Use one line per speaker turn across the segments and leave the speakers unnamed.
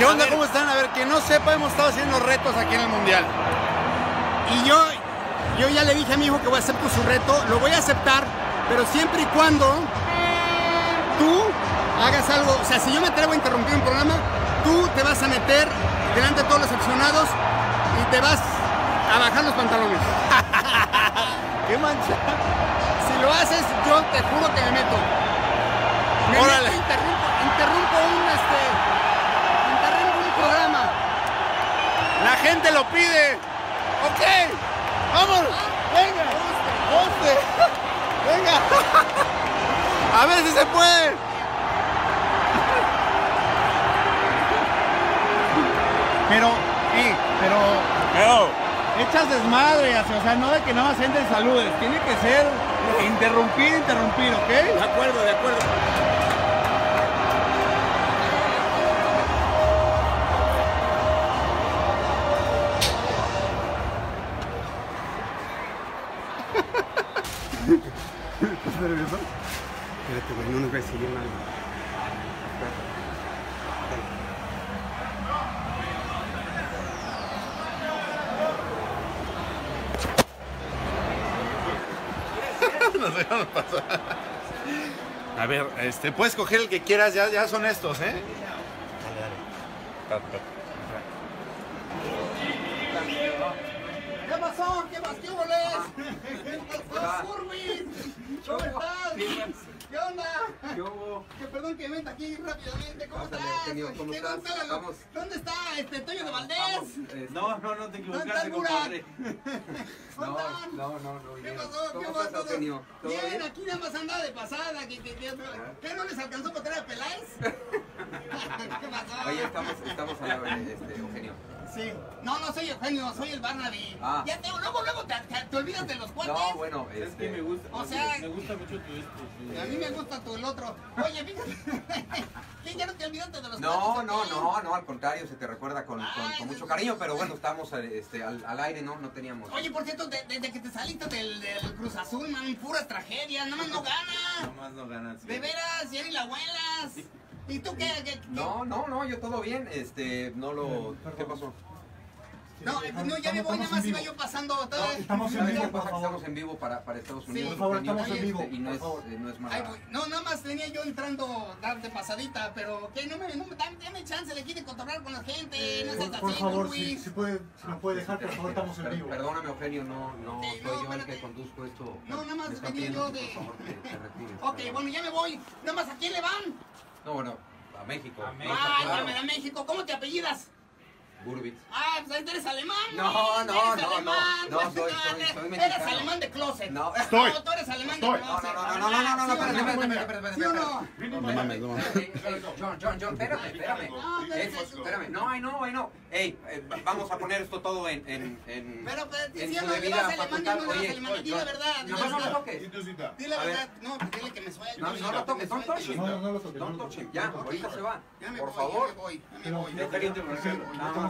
¿Qué onda? ¿Cómo están? A ver, que no sepa, hemos estado haciendo retos aquí en el Mundial. Y yo, yo ya le dije a mi hijo que voy a aceptar su reto, lo voy a aceptar, pero siempre y cuando tú hagas algo, o sea, si yo me atrevo a interrumpir un programa, tú te vas a meter delante de todos los aficionados y te vas a bajar los pantalones.
¡Qué mancha!
Si lo haces, yo te juro que me meto. Me
Órale.
meto, interrumpo, interrumpo un este. Interrumpo un programa.
La gente lo pide. Ok. Vamos. Venga. Poste. Venga. A ver si se puede.
Pero, eh, pero echas desmadre, o sea, no de que nada más entren saludes, tiene que ser interrumpir, interrumpir, ¿ok?
De acuerdo, de acuerdo. Espérate, güey, no nos va a seguir nadie.
Nos dejaron pasar. A ver, este, puedes coger el que quieras, ya, ya son estos, ¿eh? Dale, dale.
¿Qué pasó? ¿Qué más? ¿Qué boles? ¿Cómo estás? ¿Qué onda?
¿Qué
Que perdón que vente aquí rápidamente. ¿Cómo
Pásale,
estás?
Eugenio, ¿cómo
¿Qué
estás?
onda?
Vamos.
¿Dónde está este Toño de Valdés?
Eh,
No, no, no te
¿Dónde está
equivocaste, compadre.
No,
¿Dónde
no, no, no.
¿Qué
bien.
pasó?
¿Cómo
¿Qué
estás,
pasó?
Eugenio? ¿Todo
Bien,
bien?
aquí nada más andaba de pasada. ¿Qué, qué, qué, ¿Qué no les alcanzó para traer a Peláez? ¿Qué pasó?
Oye, estamos, estamos hablando de este, Eugenio.
Sí. No, no soy Eugenio, soy el Barnaby.
Ah.
Ya te, luego, luego te, te- te olvidas de los cuates.
No, bueno,
Es que me
este.
gusta,
O sea-
me gusta mucho tu esto.
A mí me gusta tu el otro. Oye, fíjate. ¿Qué? ¿Ya no te olvidaste de los
No, no, no, no, al contrario, se te recuerda con, con-
Ay,
con mucho cariño, pero
no.
bueno, estamos este, al, al aire, ¿no? No teníamos.
Oye, por cierto, de- desde que te saliste del, del Cruz Azul, man, puras tragedias, nada más no gana.
Nomás no ganas.
De veras, ya ni la abuelas. ¿Y tú qué? qué- qué?
No, no, no, yo todo bien, este, no lo. ¿Qué pasó?
No, eh, no, ya me voy, nada más iba yo pasando. todo-
Estamos en
¿Sabes
vivo, por favor.
estamos en vivo para, para Estados
Sí.
Unidos.
Por
favor, estamos en
este,
vivo,
Y no es, eh, no es mala.
No, nada más tenía yo entrando dar de pasadita, pero que no me, no me dame, dame chance de aquí de controlar con la gente, no seas
Por, por
así,
favor,
Luis.
si, si, puede, si me puede dejar, por favor, estamos en vivo.
Perdóname, Eugenio, no, no
Sí,
soy yo el que conduzco esto.
No, nada más venía yo de-
Por favor, te, te retires.
Ok, bueno, ya me voy. Nada más, ¿a quién le van?
No, bueno, a México.
A México.
Ay, a México. ¿Cómo te apellidas?
Burbitz.
Ah, pues ahí eres alemán.
No, no,
Eres
no, no,
alemán,
no,
pues,
soy- soy-
eres-
soy
Eres
mexicano.
alemán de closet.
No.
Estoy.
No, tú eres alemán
Estoy.
de
No,
closet.
no, no, no, no, no, no, no,
¿Sí o
espérate, espérate, espérate, espérate,
¿Sí o no?
No mames, no mames.
John, John, John, espérame, espérame.
No,
espérame. No, ay, no, ay, no. Ey, eh, va- vamos a poner esto todo en, en, en,
Pero, no le
debida
vas alemán, no le vas
Oye,
alemán. Di la verdad,
No, no lo toques.
Di la verdad. No, pues dile que me suelte.
No, no lo toques, don't touch him.
No, no, no lo toques.
Don't
no
touch him. Ya,
No
ahorita se va. Por favor.
Ya me voy, ya me voy.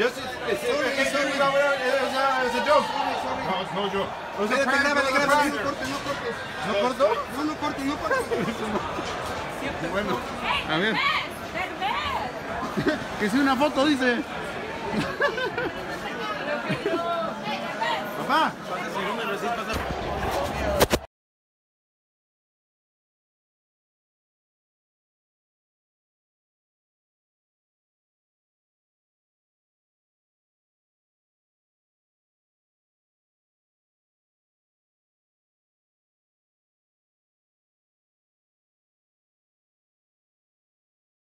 Just, it's, it's, it's, it's, it's, a, it's a joke.
No, it's no joke.
Sea, grábale,
no cortes, no cortes.
¿No corto?
No, no cortes, no cortes.
Bueno, a ver. Que si una foto dice. Papá.